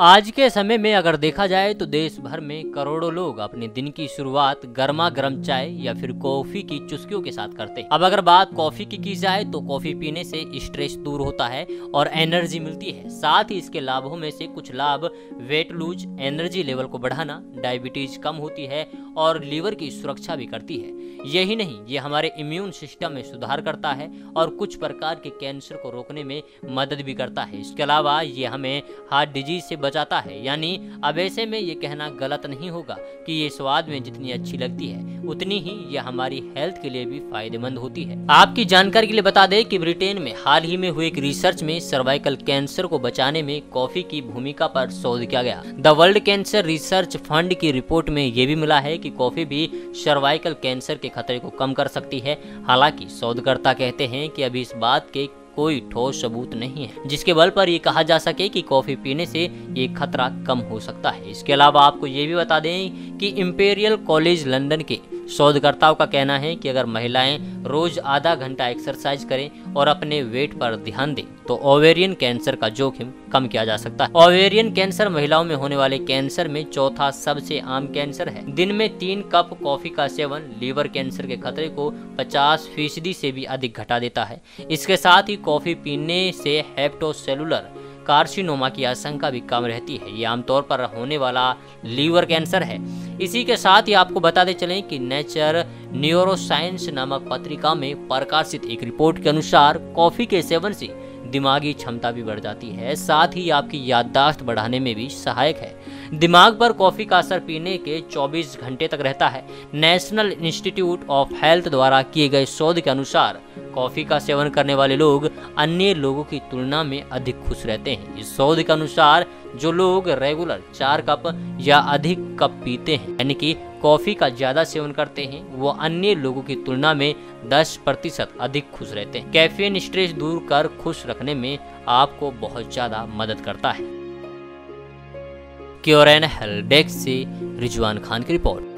आज के समय में अगर देखा जाए तो देश भर में करोड़ों लोग अपने दिन की शुरुआत गर्मा गर्म चाय या फिर कॉफ़ी की चुस्कियों के साथ करते हैं। अब अगर बात कॉफ़ी की की जाए तो कॉफ़ी पीने से स्ट्रेस दूर होता है और एनर्जी मिलती है। साथ ही इसके लाभों में से कुछ लाभ, वेट लूज, एनर्जी लेवल को बढ़ाना, डायबिटीज़ कम होती है और लीवर की सुरक्षा भी करती है। यही नहीं, ये हमारे इम्यून सिस्टम में सुधार करता है और कुछ प्रकार के कैंसर को रोकने में मदद भी करता है। इसके अलावा ये हमें हार्ट डिज़ीज़ से बचाता है। यानी, अब ऐसे में ये कहना गलत नहीं होगा कि ये स्वाद में जितनी अच्छी लगती है, उतनी ही ये हमारी हेल्थ के लिए भी फ़ायदेमंद होती है। आपकी जानकारी के लिए बता दें कि ब्रिटेन में हाल ही में हुए एक रिसर्च में सर्वाइकल कैंसर को बचाने में कॉफ़ी की भूमिका पर शोध किया गया। The world cancer research fund की रिपोर्ट में ये भी मिला है कि कॉफ़ी भी सर्वाइकल कैंसर के खतरे को कम कर सकती है। हालाँकि, शोधकर्ता कहते हैं कि अभी इस बात के कोई ठोस सबूत नहीं है, जिसके बल पर ये कहा जा सके कि कॉफ़ी पीने से ये खतरा कम हो सकता है। इसके अलावा आपको ये भी बता दें कि इम्पेरियल कॉलेज लंदन के शोधकर्ताओं का कहना है कि अगर महिलाएँ रोज आधा घंटा एक्सरसाइज करें और अपने वेट पर ध्यान दें तो ओवेरियन कैंसर का जोखिम कम किया जा सकता है। ओवेरियन कैंसर महिलाओं में होने वाले कैंसर में चौथा सबसे आम कैंसर है। दिन में तीन कप कॉफ़ी का सेवन लीवर कैंसर के खतरे को 50 फ़ीसदी से भी अधिक घटा देता है। इसके साथ ही कॉफ़ी पीने से हेप्टोसेलुलर कार्सिनोमा की आशंका भी कम रहती है। ये आमतौर पर होने वाला लीवर कैंसर है। इसी के साथ ही आपको बताते चलें कि नेचर न्यूरोसाइंस नामक पत्रिका में प्रकाशित एक रिपोर्ट के अनुसार कॉफ़ी के सेवन से दिमागी क्षमता भी बढ़ जाती है। साथ ही आपकी याददाश्त बढ़ाने में भी सहायक है। दिमाग पर कॉफ़ी का असर पीने के 24 घंटे तक रहता है। नेशनल इंस्टीट्यूट ऑफ़ हेल्थ द्वारा किए गए शोध के अनुसार कॉफ़ी का सेवन करने वाले लोग अन्य लोगों की तुलना में अधिक खुश रहते हैं। इस शोध के अनुसार, जो लोग रेगुलर चार कप या अधिक कप पीते हैं, यानी कि कॉफ़ी का ज़्यादा सेवन करते हैं, वो अन्य लोगों की तुलना में 10 प्रतिशत अधिक खुश रहते हैं। कैफीन स्ट्रेस दूर कर खुश रखने में आपको बहुत ज़्यादा मदद करता है। क्योरन हेल्प से रिजवान खान की रिपोर्ट।